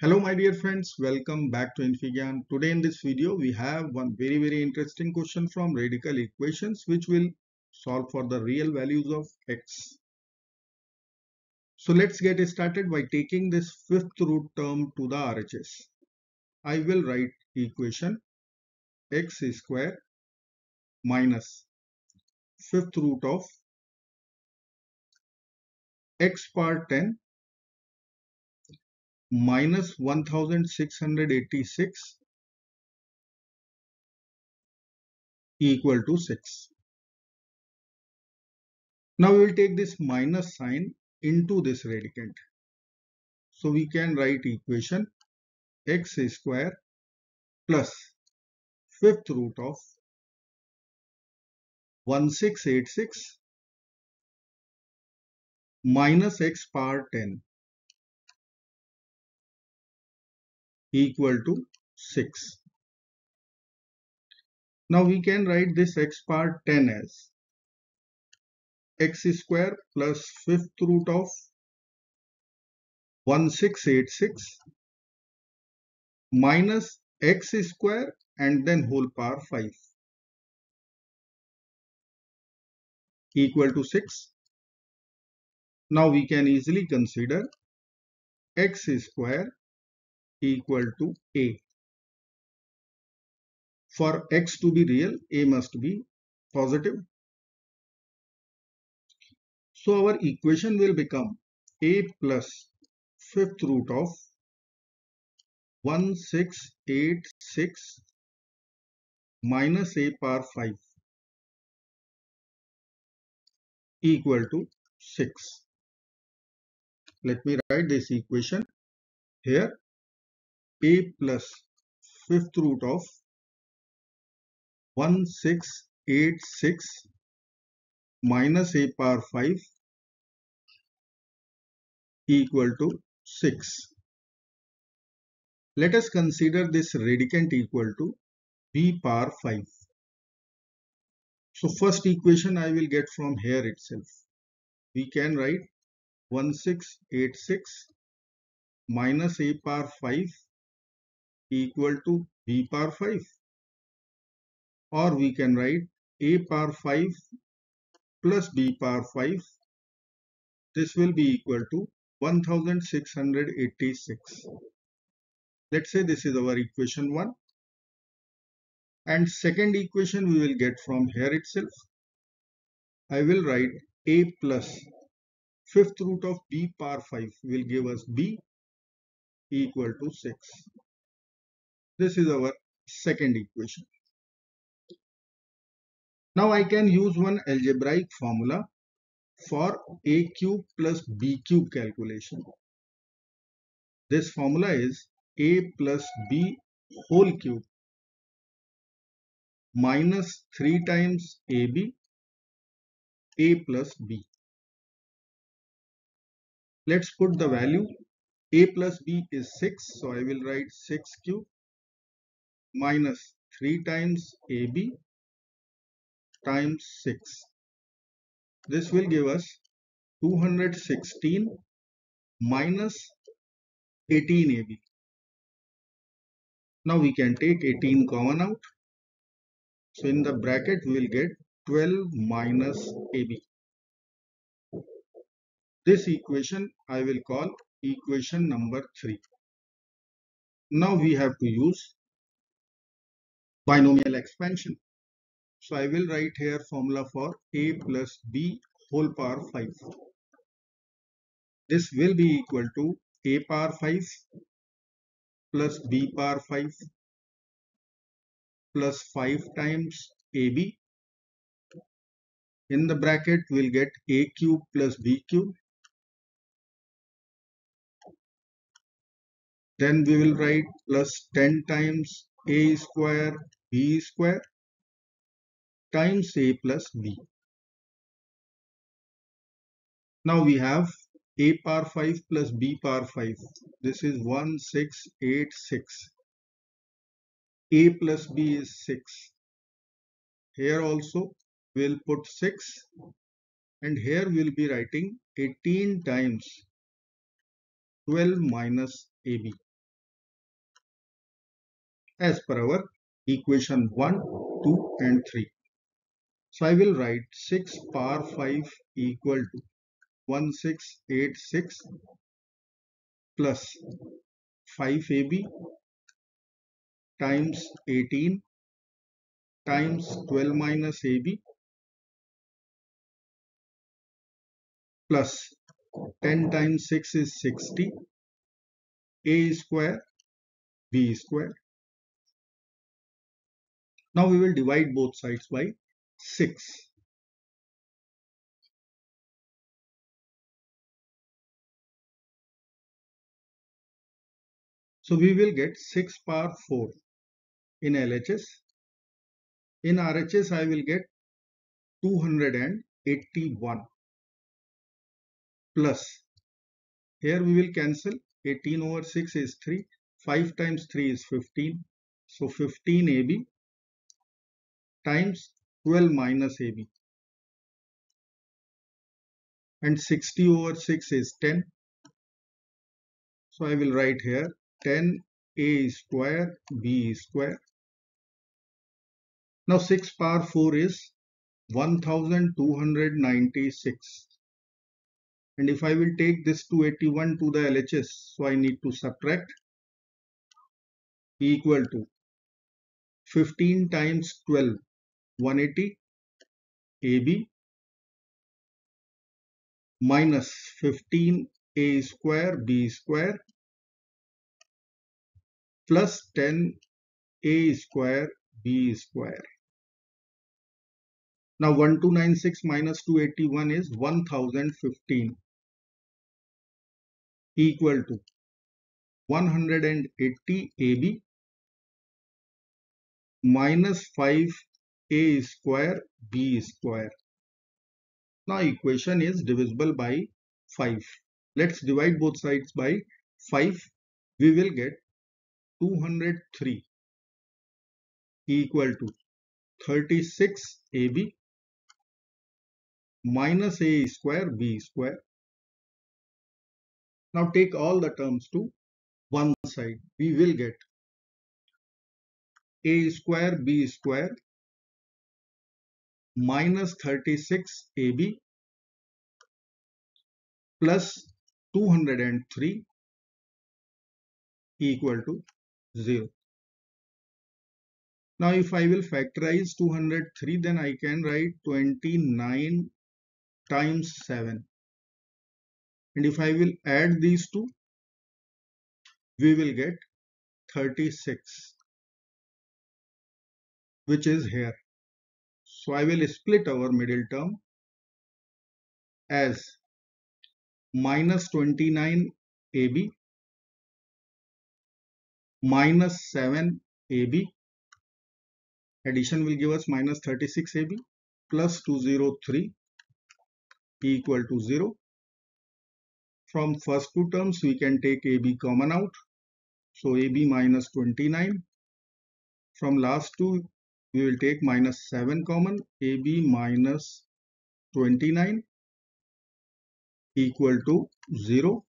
Hello my dear friends, welcome back to infyGyan. Today in this video we have one very very interesting question from radical equations which will solve for the real values of x. So let's get started by taking this fifth root term to the RHS. I will write equation x square minus fifth root of x power 10 minus 1686 equal to 6. Now we will take this minus sign into this radicand. So we can write equation x square plus fifth root of 1686 minus x power 10 equal to 6. Now we can write this x power 10 as x square plus fifth root of 1686 minus x square and then whole power 5 equal to 6. Now we can easily consider x square equal to a. For x to be real, a must be positive. So our equation will become a plus fifth root of 1686 minus a power 5 equal to 6. Let me write this equation here a plus fifth root of 1686 minus a power 5 equal to 6. Let us consider this radicand equal to b power 5. So first equation I will get from here itself. We can write 1686 minus a power 5 equal to b power 5 or we can write a power 5 plus b power 5 this will be equal to 1686 let's say this is our equation 1 and second equation we will get from here itself. I will write a plus fifth root of b power 5 will give us b equal to 6 this is our second equation. Now I can use one algebraic formula for a cube plus b cube calculation. This formula is a plus b whole cube minus 3 times ab a plus b. Let's put the value a plus b is 6 so I will write 6 cube minus 3 times AB times 6. This will give us 216 minus 18 AB. Now we can take 18 common out. So in the bracket we will get 12 minus AB. This equation I will call equation number 3. Now we have to use binomial expansion. So I will write here formula for a plus b whole power 5. This will be equal to a power 5 plus b power 5 plus 5 times ab. In the bracket we'll get a cube plus b cube. Then we will write plus 10 times a square b square times a plus b. Now we have a power 5 plus b power 5. This is 1686. a plus b is 6. Here also we'll put 6 and here we'll be writing 18 times 12 minus ab. as per our equation 1, 2 and 3. So I will write 6 power 5 equal to 1686 plus 5ab times 18 times 12 minus ab plus 10 times 6 is 60 a square b square now we will divide both sides by 6 so we will get 6 power 4 in LHS in RHS I will get 281 plus. Here we will cancel. 18 over 6 is 3 5 times 3 is 15 so 15 AB times 12 minus AB and 60 over 6 is 10 so I will write here 10 A square B square. Now 6 power 4 is 1296 and if I will take this 281 to the LHS so I need to subtract equal to 15 times 12 180 AB minus 15 A square B square plus 10 A square B square. Now 1296 minus 281 is 1015 equal to 180 AB minus 5A square B square. Now equation is divisible by 5. Let's divide both sides by 5. We will get 203 equal to 36 AB minus A square B square now take all the terms to one side. We will get a square b square minus 36 ab plus 203 equal to 0. Now if I will factorize 203 then I can write 29 times 7 and if I will add these two we will get 36 which is here so I will split our middle term as minus 29 AB minus 7 AB addition will give us minus 36 AB plus 203 equal to 0 from first two terms, we can take AB common out. So AB minus 29. From last two, we will take minus 7 common. AB minus 29 equal to 0.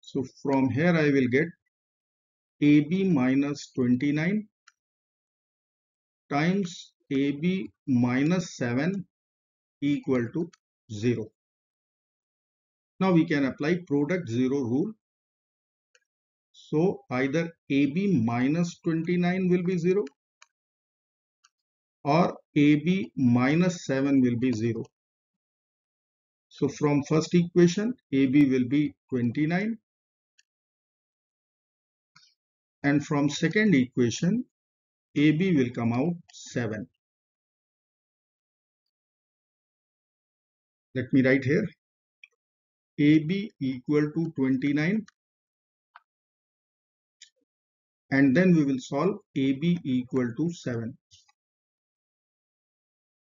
So from here I will get AB minus 29 times AB minus 7 equal to 0. Now we can apply product 0 rule. So either AB minus 29 will be 0 or AB minus 7 will be 0. So from first equation AB will be 29 and from second equation AB will come out 7. Let me write here AB equal to 29 and then we will solve AB equal to 7.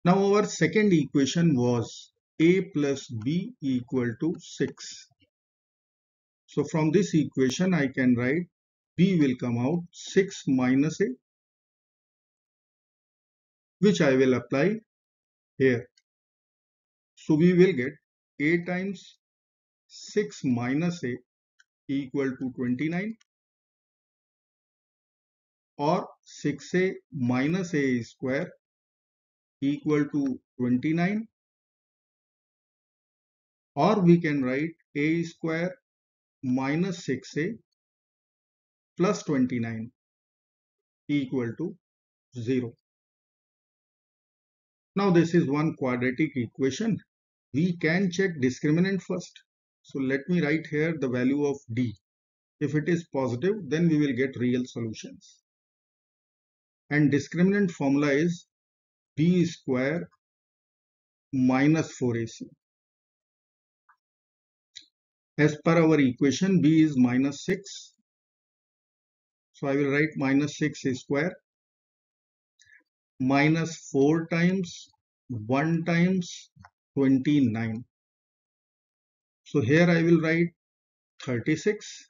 Now our second equation was A plus B equal to 6. So from this equation I can write B will come out 6 minus A which I will apply here. So we will get A times 6 minus a equal to 29 or 6a minus a square equal to 29 or we can write a square minus 6a plus 29 equal to 0. Now this is one quadratic equation. We can check discriminant first. So let me write here the value of d. If it is positive, then we will get real solutions. And discriminant formula is b square minus 4ac. As per our equation, b is minus 6. So I will write minus 6 square minus 4 times 1 times 29. So here I will write 36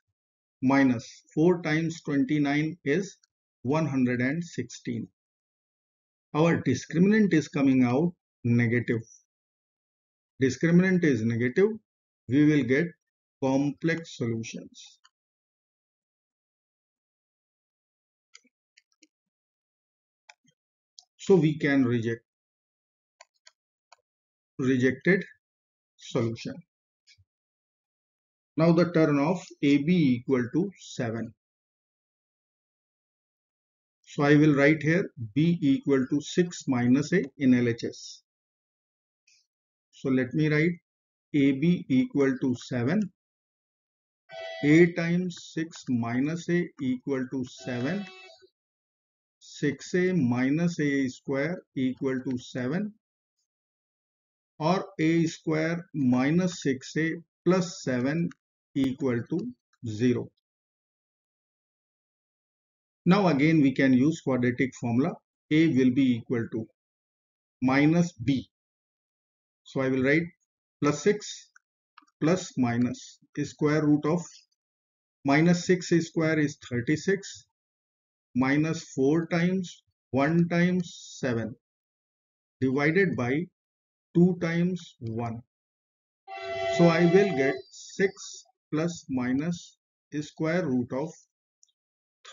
minus 4 times 29 is 116. Our discriminant is coming out negative. Discriminant is negative. We will get complex solutions. So we can reject rejected solution. Now the turn of AB equal to 7. So I will write here B equal to 6 minus A in LHS. So let me write AB equal to 7. A times 6 minus A equal to 7. 6A minus A square equal to 7 or A square minus 6A plus 7 equal to 0. Now again we can use quadratic formula. A will be equal to minus B. So I will write plus 6 plus minus square root of minus 6 square is 36 minus 4 times 1 times 7 divided by 2 times 1. So I will get 6 plus minus square root of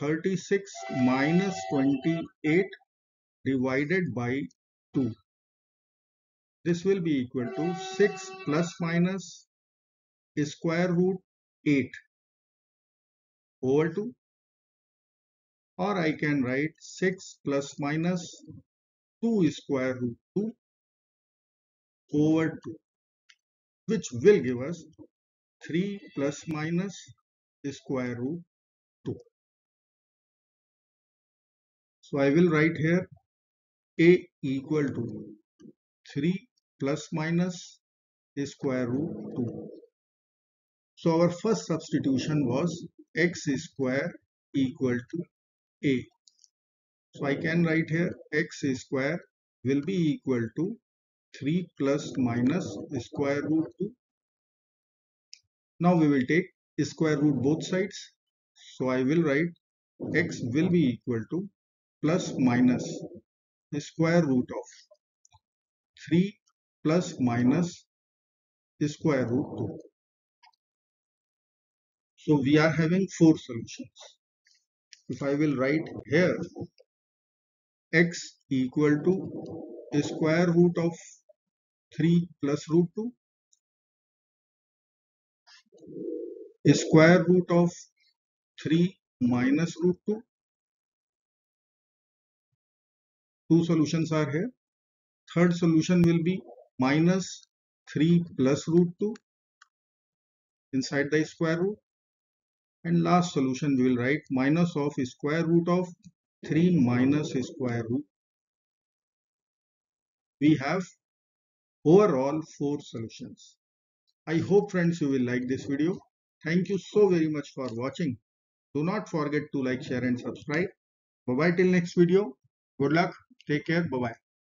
36 minus 28 divided by 2. This will be equal to 6 plus minus square root 8 over 2 or I can write 6 plus minus 2 square root 2 over 2 which will give us 3 plus minus square root 2. So I will write here a equal to 3 plus minus a square root 2. So our first substitution was x square equal to a. So I can write here x square will be equal to 3 plus minus square root 2. Now we will take square root both sides. So I will write x will be equal to plus minus the square root of 3 plus minus the square root 2. So we are having four solutions. If I will write here x equal to square root of 3 plus root 2 square root of 3 minus root 2 two solutions are here third solution will be minus 3 plus root 2 inside the square root and last solution we will write minus of square root of 3 minus square root we have overall four solutions. I hope friends you will like this video. Thank you so very much for watching. Do not forget to like, share and subscribe. Bye bye till next video. Good luck. Take care. Bye bye.